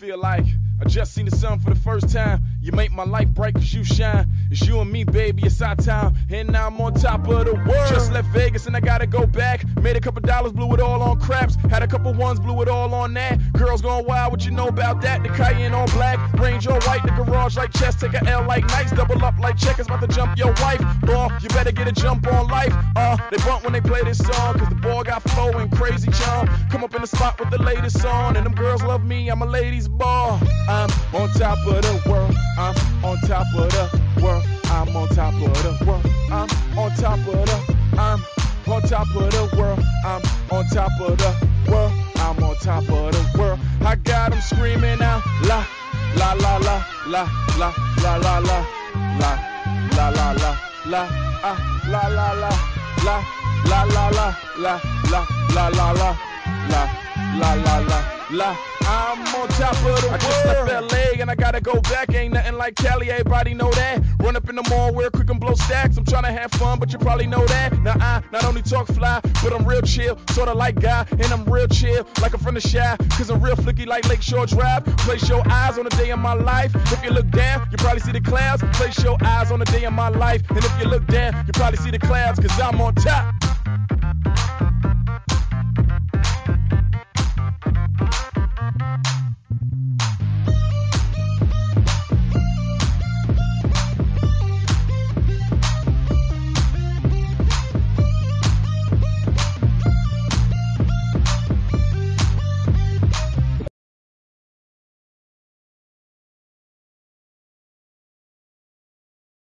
feel like I just seen the sun for the first time. You make my life bright cause you shine. It's you and me, baby, it's our time. And now I'm on top of the world. Just left Vegas and I gotta go back. Made a couple dollars, blew it all on craps. Had a couple ones, blew it all on that. Girls going wild, what you know about that? The Cayenne on black, Range on white, the garage like chess. Take a L like nights, double up like checkers, about to jump your wife. Boy, you better get a jump on life. Uh, they bump when they play this song, cause the boy got flow and crazy charm. Come up in the spot with the latest song, and them girls love me, I'm a ladies' ball. I'm on top of the world, I'm on top of the world. I'm on top of the world. I'm on top of the. I'm on top of the world. I'm on top of the world. I'm on top of the world. I got them screaming out la la la la la la la la la la la la la la ah la la la la la la la la la la la la la la la la la I'm on top of the I just left LA and I gotta go back. Ain't nothing like Cali, everybody know that. Run up in the mall, wear quick and blow stacks. I'm trying to have fun, but you probably know that. Now I not only talk fly, but I'm real chill, sorta like guy, and I'm real chill, like I'm from the shy. Cause I'm real flicky like Lakeshore Drive. Place your eyes on the day of my life. If you look down, you probably see the clouds. Place your eyes on the day of my life. And if you look down, you probably see the clouds, cause I'm on top.